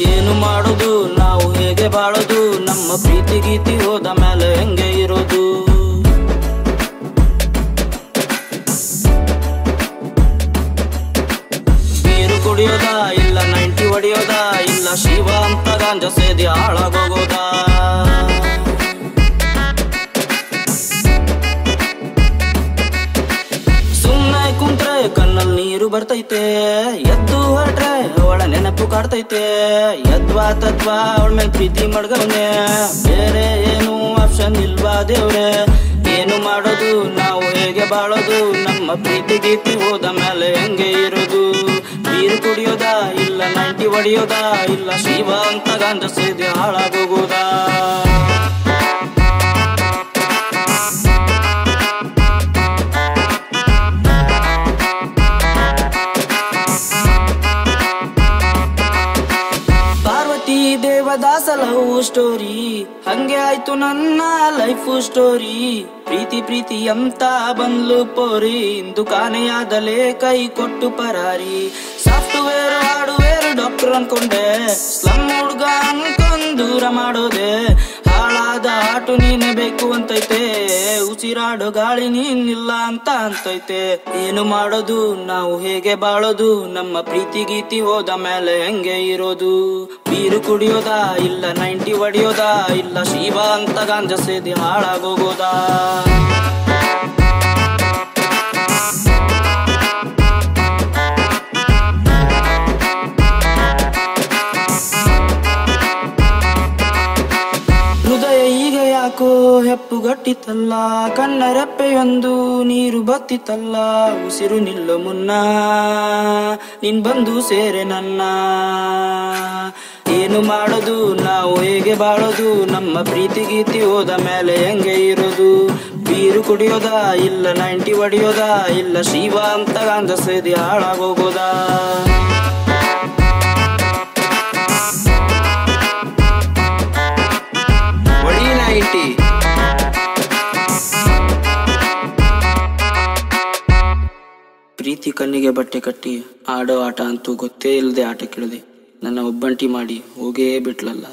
ಏನು ಮಾಡೋದು? ನಾವು ಹೇಗೆ ಬಾಳೋದು? ನಮ್ಮ ಪ್ರೀತಿ ಗೀತಿ ಹೋದ ಮೇಲೆ ಹೆಂಗೆ ಇರೋದು? ನೀರು ಕುಡಿಯೋದ, ಇಲ್ಲ ನೈಂಟಿ ಹೊಡಿಯೋದ, ಇಲ್ಲ ಶಿವ ಅಂತ ಗಾಂಜ ಸೇದಿ ಹಾಳಾಗೋಗೋದಾ? ಕಣ್ಣಲ್ಲಿ ನೀರು ಬರ್ತೈತೆ. ಎದ್ದು ಹೊರಟ್ರೆ ಅವಳ ನೆನಪು ಕಾಡ್ತೈತೆ. ಯದ್ವಾ ತದ್ವಾ ಅವಳ ಮೇಲೆ ಪ್ರೀತಿ ಮಡ್ಗವ್ನೆ. ಬೇರೆ ಏನು ಆಪ್ಷನ್ ಇಲ್ವಾ ದೇವ್ರೆ? ಏನು ಮಾಡೋದು? ನಾವು ಹೇಗೆ ಬಾಳೋದು? ನಮ್ಮ ಪ್ರೀತಿ ಗೀತಿ ಹೋದ ಮೇಲೆ ಹೆಂಗೆ ಇರೋದು? ನೀರು ಕುಡಿಯೋದಾ? ಇಲ್ಲ ನೈಟಿ ಹೊಡಿಯೋದಾ? ಇಲ್ಲ ಶಿವ ಅಂತ ಗಾಂಜ ಸೇದಿ ಹಾಳಾಗೋಗೋದಾ? ದೇವದಾಸ ಲವ್ ಸ್ಟೋರಿ ಹಂಗೆ ಆಯ್ತು ನನ್ನ ಲೈಫ್ ಸ್ಟೋರಿ ಪ್ರೀತಿ ಪ್ರೀತಿ ಅಂತ ಬಂದ್ಲು ಪೋರಿ. ಇಂದು ಕಾನೆಯಾದಲೇ ಕೈ ಕೊಟ್ಟು ಪರಾರಿ. ಸಾಫ್ಟ್ವೇರ್ ಹಾರ್ಡ್ವೇರ್ ಡಾಕ್ಟರ್ ಅನ್ಕೊಂಡೆ. ಸ್ಲಮ್ ಹುಡ್ಗ ಅನ್ಕೊಂಡ್ ದೂರ ಮಾಡೋದೆ. ಹಾಳಾದ ಆಟು ನೀನೆ ಬೇಕು ಅಂತೈತೆ. ಉಸಿರಾಡೋ ಗಾಳಿ ನೀನಿಲ್ಲ ಅಂತ ಅಂತೈತೆ. ಏನು ಮಾಡೋದು? ನಾವು ಹೇಗೆ ಬಾಳೋದು? ನಮ್ಮ ಪ್ರೀತಿ ಗೀತಿ ಹೋದ ಮೇಲೆ ಹೆಂಗೆ ಇರೋದು? ಬೀರು ಕುಡಿಯೋದಾ? ಇಲ್ಲ ನೈಂಟಿ ಒಡಿಯೋದಾ ಇಲ್ಲ ಶಿವ ಅಂತ ಗಾಂಜ ಸೇದಿ ಹಾಳಾಗೋಗೋದಾ? ಯಾಕೋ ಕಣ್ಣ ರೆಪ್ಪೆಯೊಂದು ನೀರು ಬತ್ತಿತಲ್ಲ ಉಸಿರು ನಿಲ್ಲೋ ಮುನ್ನ, ನಿನ್ ಬಂದು ಸೇರೆ ನನ್ನ. ಏನು ಮಾಡೋದು, ನಾವು ಹೇಗೆ ಬಾಳೋದು, ನಮ್ಮ ಪ್ರೀತಿ ಗೀತಿ ಹೋದ ಮೇಲೆ ಹೆಂಗೆ ಇರೋದು? ಬೀರು ಕುಡಿಯೋದ, ಇಲ್ಲ ನೈಂಟಿ ಒಡಿಯೋದ ಇಲ್ಲ ಶಿವ ಅಂತ ಗಾಂಧ ಸೇದಿ ಹಾಳಾಗೋಗೋದಾ? ಪ್ರೀತಿ ಕಣ್ಣಿಗೆ ಬಟ್ಟೆ ಕಟ್ಟಿ, ಆಡೋ ಆಟ ಅಂತೂ ಗೊತ್ತೇ ಇಲ್ಲದೆ ಆಟ ಕೇಳಿದೆ. ನನ್ನ ಒಬ್ಬಂಟಿ ಮಾಡಿ ಹೋಗೇ ಬಿಟ್ಲಲ್ಲ.